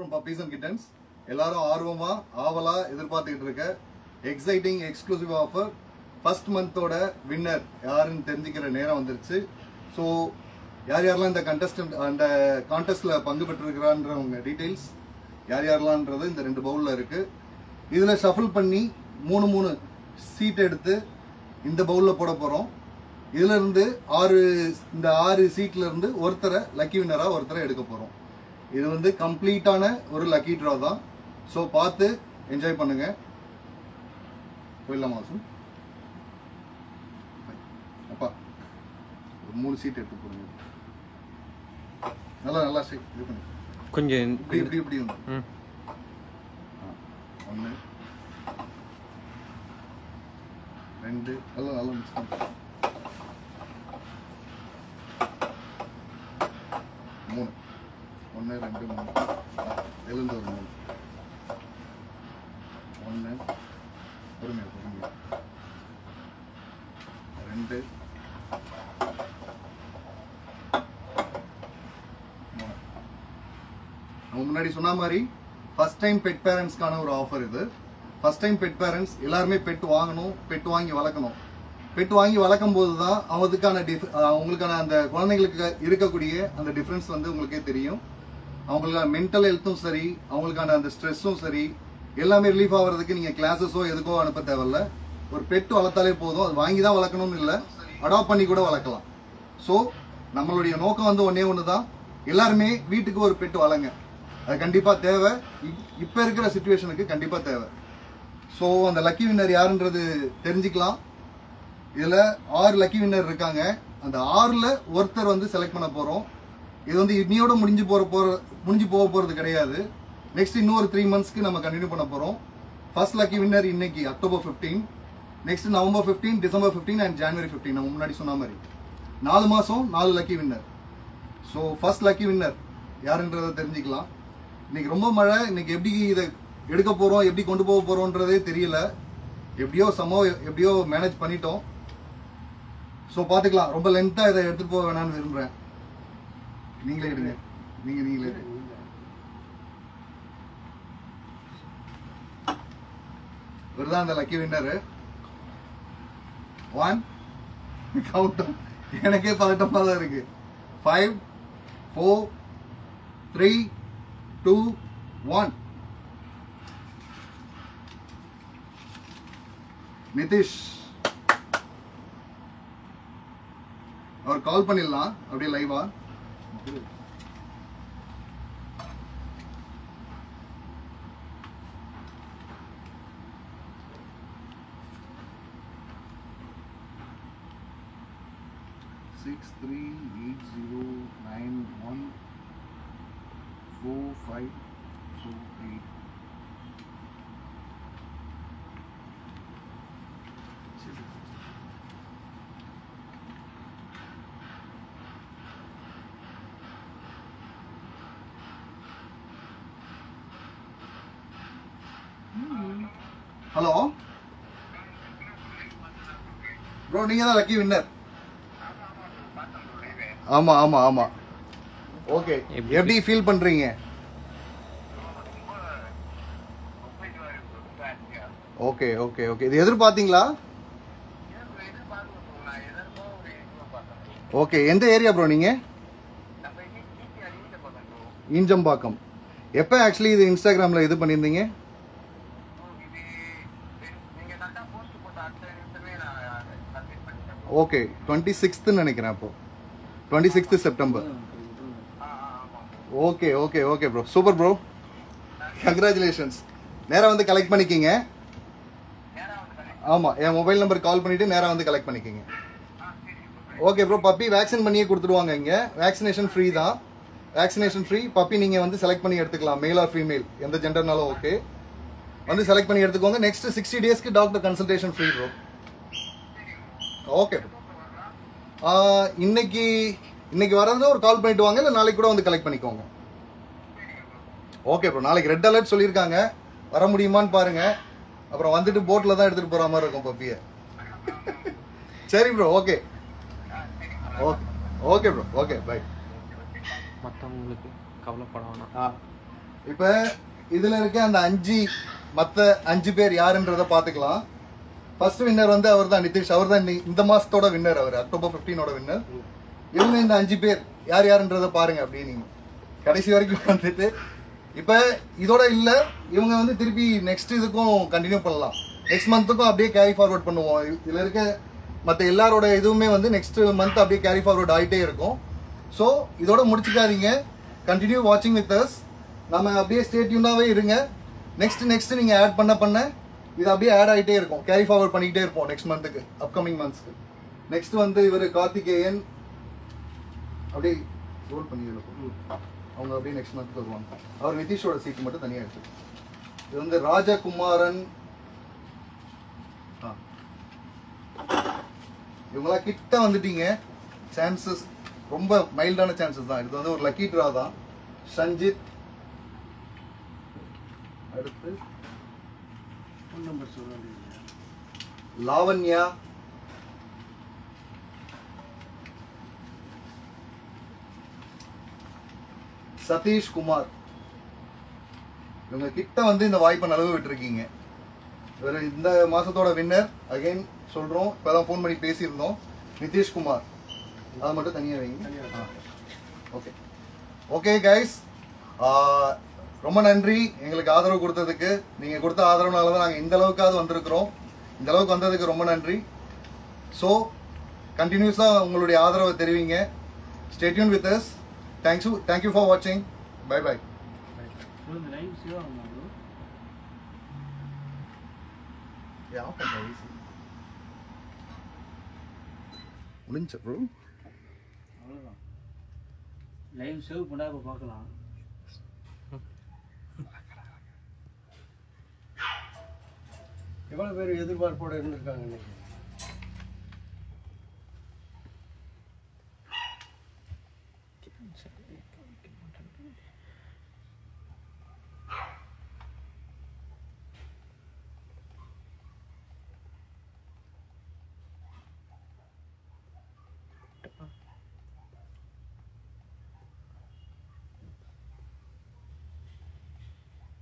From puppies and kittens எல்லாரும் ஆர்வமா ஆவலா எதிர்பார்த்துக்கிட்டு இருக்க எக்ஸைட்டிங் எக்ஸ்க்ளூசிவ் ஆஃபர் ஃபர்ஸ்ட் மந்தோட வின்னர் யாருன்னு தெரிஞ்சுக்கிற நேரம் வந்துருச்சு. ஸோ யார் யாரெல்லாம் இந்த கண்டஸ்டன்ட் அந்த கான்டெஸ்ட்டில் பங்கு பெற்றிருக்கிறான்றவங்க டீட்டெயில்ஸ் யார் யாரெல்லாம்ன்றது இந்த ரெண்டு பவுலில் இருக்கு. இதில் ஷஃபிள் பண்ணி மூணு மூணு சீட் எடுத்து இந்த பவுலில் போட போகிறோம் இதுலேருந்து ஆறு இந்த ஆறு சீட்லேருந்து ஒருத்தரை லக்கி வின்னராக ஒருத்தரை எடுக்க போகிறோம் இது வந்து கம்ப்ளீட்டான ஒரு லக்கி ட்ரா தான். ஸோ பார்த்து என்ஜாய் பண்ணுங்க. போயிடலாமா வாசு? அப்பா ஒரு மூணு சீட் எடுத்து போடுங்க. நல்லா நல்லா சீட் இது பண்ணு கொஞ்சம் இப்படி இப்படி இப்படி வந்து. ஒன்று ரெண்டு. நல்லா நல்லா மிக்ஸ் பண்ணு. மூணு. ஒன்று ரெண்டு மூணு. எழுந்து ஒரு மூணு ஒன்று பொறுமை பொறுமை ரெண்டு. நம்ம முன்னாடி சொன்ன மாதிரி ஃபர்ஸ்ட் டைம் பெட் பேரண்ட்ஸ்க்கான ஒரு ஆஃபர் இது. ஃபர்ஸ்ட் டைம் பெட் பேரண்ட்ஸ் எல்லாருமே பெட் வாங்கணும் பெட் வாங்கி வளர்க்கணும். பெட் வாங்கி வளர்க்கும் போது தான் அவங்களுக்கான டிஃப்- அவங்களுக்கான அந்த குழந்தைங்களுக்கு இருக்கக்கூடிய அந்த டிஃப்ரென்ஸ் வந்து உங்களுக்கே தெரியும். அவங்களுக்கான மென்டல் ஹெல்த்தும் சரி அவங்களுக்கான அந்த ஸ்ட்ரெஸ்ஸும் சரி எல்லாமே ரிலீஃப் ஆகிறதுக்கு நீங்கள் கிளாஸஸோ எதுக்கோ அனுப்ப தேவையில்ல. ஒரு பெட்டு வளர்த்தாலே போதும். அது வாங்கி தான் வளர்க்கணும்னு இல்லை. அடாப்ட் பண்ணி கூட வளர்க்கலாம். ஸோ நம்மளுடைய நோக்கம் வந்து ஒன்னே ஒன்று தான் எல்லாருமே வீட்டுக்கு ஒரு பெட்டு வளங்க. அது கண்டிப்பாக தேவை. இப்- இருக்கிற சுச்சுவேஷனுக்கு கண்டிப்பாக தேவை. ஸோ அந்த லக்கி வின்னர் யாருன்றது தெரிஞ்சுக்கலாம். இதில் ஆறு லக்கி வின்னர் இருக்காங்க. அந்த ஆறில் ஒருத்தர் வந்து செலக்ட் பண்ண போகிறோம் இது வந்து இன்னையோட முடிஞ்சு போற போற முடிஞ்சு போக போறது கிடையாது. நெக்ஸ்ட் இன்னொரு த்ரீ மந்த்ஸ்க்கு நம்ம கண்டினியூ பண்ண போறோம். ஃபர்ஸ்ட் லக்கி வின்னர் இன்னைக்கு October 15 next November 15 December 15 and ஜனவரி 15 நம்ம முன்னாடி சொன்ன மாதிரி. நாலு மாசம் நாலு lucky winner so first lucky winner யாருன்றதை தெரிஞ்சுக்கலாம். இன்னைக்கு ரொம்ப மழை இன்னைக்கு எப்படி இதை எடுக்க போறோம் எப்படி கொண்டு போக போறோம்ன்றதே தெரியல. எப்படியோ சமோ எப்படியோ மேனேஜ் பண்ணிட்டோம். ஸோ பார்த்துக்கலாம். ரொம்ப லென்த்தாக இதை எடுத்துகிட்டு போக வேணாம்னு விரும்புகிறேன் நீங்களே எடுங்க. நீங்க நீங்களே எடுங்க. இவர்தான் அந்த லக்கி வின்னர் ஒன் கவுண்டம் எனக்கே பதட்டமாக தான் இருக்கு. Five four three two one Nithish. அவர் கால் பண்ணிடலாம். அப்படியே லைவா blue. Six three eight zero nine one four five two eight six. Hello bro நீங்க தான் லக்கி வின்னர் ஆமா ஆமா ஆமா. ஓகே எப்படி? ஃபீல் பண்றீங்க? ஓகே ஓகே ஓகே இது எதிர்பார்த்தீங்களா? ஓகே எந்த ஏரியா ப்ரோ நீங்க? ஈஞ்சம்பாக்கம் எப்போ ஆக்சுவலி இது இன்ஸ்டாகிராமில் இது பண்ணியிருந்தீங்க? ஓகே டுவெண்ட்டி சிக்ஸ்த்துன்னு நினைக்கிறேன் அப்போ. Twenty sixth September okay okay okay bro super bro congratulations நேராக வந்து கலெக்ட் பண்ணிக்கிங்க. ஆமாம் என் மொபைல் நம்பர் கால் பண்ணிவிட்டு நேராக வந்து கலெக்ட் பண்ணிக்கிங்க. ஓகே ப்ரோ பப்பி வேக்சின் பண்ணியே கொடுத்துருவாங்க இங்கே. வேக்சினேஷன் ஃப்ரீ தான். வேக்சினேஷன் ஃப்ரீ பப்பி நீங்கள் வந்து செலக்ட் பண்ணி எடுத்துக்கலாம். மேல் ஆர் ஃபீமேல் எந்த ஜெண்டர்னாலும் ஓகே வந்து செலக்ட் பண்ணி எடுத்துக்கோங்க. நெக்ஸ்ட் சிக்ஸ்டி டேஸ்க்கு doctor consultation free bro okay இன்னைக்கு இன்னைக்கு வரதுனா ஒரு கால் பண்ணிட்டு வாங்க இல்லை நாளைக்கு கூட வந்து கலெக்ட் பண்ணிக்கோங்க. ஓகே ப்ரோ நாளைக்கு ரெட் அலர்ட் சொல்லியிருக்காங்க. வர முடியுமான்னு பாருங்க. அப்புறம் வந்துட்டு போட்ல தான் எடுத்துட்டு போற மாதிரி இருக்கும் பப்பிய. சரி bro okay okay okay bro okay bye மற்றவங்களுக்கு கவலைப்பட வேணாம். இப்ப இதுல இருக்க அந்த அஞ்சு மத்த அஞ்சு பேர் யாருன்றத பாத்துக்கலாம் ஃபர்ஸ்ட் வின்னர் வந்து அவர் தான் நிதிஷ். அவர் தான் இந்த மாசத்தோட வின்னர் அவர் அக்டோபர் பிப்டீனோட வின்னர் இவங்க இந்த அஞ்சு பேர்? யார் யாருன்றத பாருங்க அப்படியே நீங்க. கடைசி வரைக்கும் வந்துட்டு இப்ப இதோட இல்ல இவங்க வந்து திருப்பி நெக்ஸ்ட் இதுக்கும் கண்டினியூ பண்ணலாம். நெக்ஸ்ட் மந்த்துக்கும் அப்படியே கேரி ஃபார்வர்ட் பண்ணுவோம். இதுல இருக்க மற்ற எல்லாரோட இதுவுமே வந்து நெக்ஸ்ட் மந்த் அப்படியே கேரி ஃபார்வர்ட் ஆகிட்டே இருக்கும். ஸோ இதோட முடிச்சுக்காதீங்க. கண்டினியூ வாட்சிங் வித் அஸ் நம்ம அப்படியே ஸ்டேட்யூனாகவே இருங்க. நெக்ஸ்ட் நெக்ஸ்ட் நீங்கள் ஆட் பண்ண பண்ண இது அப்படியே ஆட் ஆயிட்டே இருக்கும். கேரி ஃபார்வர்ட் பண்ணிக்கிட்டே இருப்போம் நெக்ஸ்ட் மந்த்துக்கு அப்கமிங் மந்த்ஸ்க்கு நெக்ஸ்ட் வந்து இவர் கார்த்திகேயன் அப்படியே ரோல் பண்ணி. அவங்க அப்படியே நெக்ஸ்ட் மந்த் வருவாங்க. அவர் நிதிஷோட சீட் மட்டும் தனியா எடுத்து இது வந்து ராஜகுமாரன். இவங்களாம் கிட்ட வந்துட்டீங்க. சான்சஸ் ரொம்ப மைல்டான சான்சஸ் தான். இது வந்து ஒரு லக்கி ட்ரா தான். சஞ்சித். அடுத்து ஃபோன் நம்பர் சொல்ல லாவண்யா. சதீஷ் குமார் இவங்க கிட்ட வந்து இந்த வாய்ப்பை நழுவ விட்டுருக்கீங்க. இவர் இந்த மாசத்தோட வின்னர் அகைன் சொல்றோம். இப்பதான் ஃபோன் பண்ணி பேசியிருந்தோம். நிதிஷ்குமார். அதை மட்டும் தனியா வைங்க. ஓகே ஓகே கைஸ் ரொம்ப நன்றி. எங்களுக்கு ஆதரவு கொடுத்ததுக்கு. நீங்க கொடுத்த ஆதரவுனால தான் நாங்க இந்த அளவுக்காவது வந்திருக்கிறோம். இந்த அளவுக்கு வந்ததுக்கு ரொம்ப நன்றி. ஸோ கண்டினியூஸா உங்களுடைய ஆதரவை தெரிவிங்க. Stay tune with us thanks thank you for வாட்சிங் பை பை இந்த லைவ் சேவ் ஆகுமா bro? முடிஞ்ச ப்ரோ அவ்வளோதான் லைவ் சேவ் பண்ணா இப்போ பார்க்கலாம். எவ்வளோ பேர் எதிர்பார்ப்போடு இருந்திருக்காங்க நீங்கள்